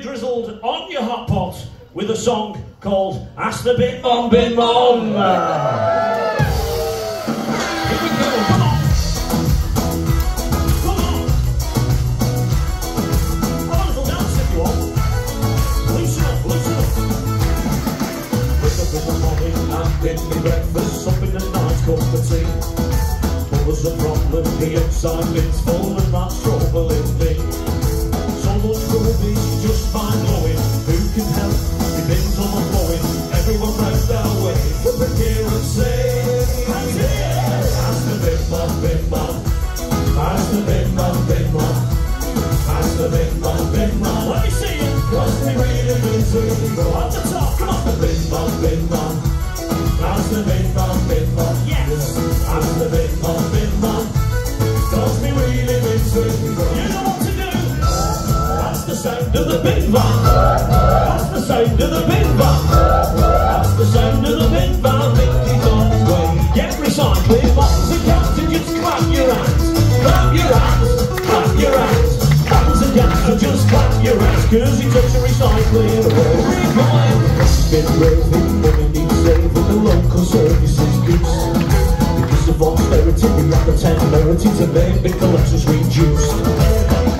drizzled on your hot pot with a song called Ask the Bin Mom Bin Mom. Come on. Come on. A up, up. Up in the morning, breakfast, up in the night, tea. The problem? The full and that's troubling. Everyone right their way. Come in here and say, here. Ask the man, bin man. Ask the man, bin man. Ask the bin man. Let me see it. Cause we mean to go at the top. Come on. The bin man. Ask the bin man, bin man. Yes. Ask the bin man, bin man. Cause we to go. You know what to do. That's the sound of the bin van. That's the sound of the bin van. Just clap your hands. Cause it's such a recycling required. Been raising money needs saving the local services goods. Because of austerity, we have the temerity to make the collections reduced.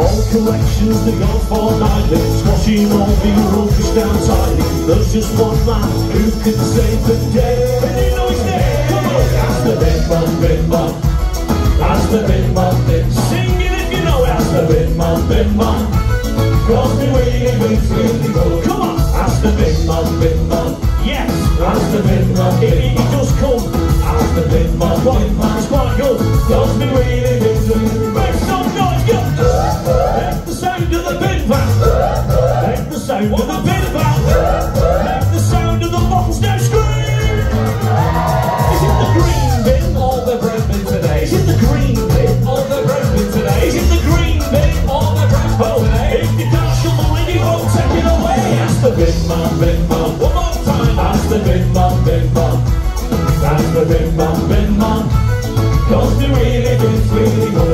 All collections they go for nightly, squashing all the rubbish down tightly. There's just one man who can save the day. And you the bin man, bin man. That's the bin man. Sing it if you know it. That's the bin man, bin man. The. It, it, it. Make the sound of the bin van. Make the sound of the bin van. Make the sound of the bottles now scream. Is it the green bin or the brown bin today? Is it the green bin or the brown bin today? Is it the green bin or the brown bin today? If you can't you won't take it away. Ask the bin man, bin man. One Remember, remember, remember. Cause the really good, really good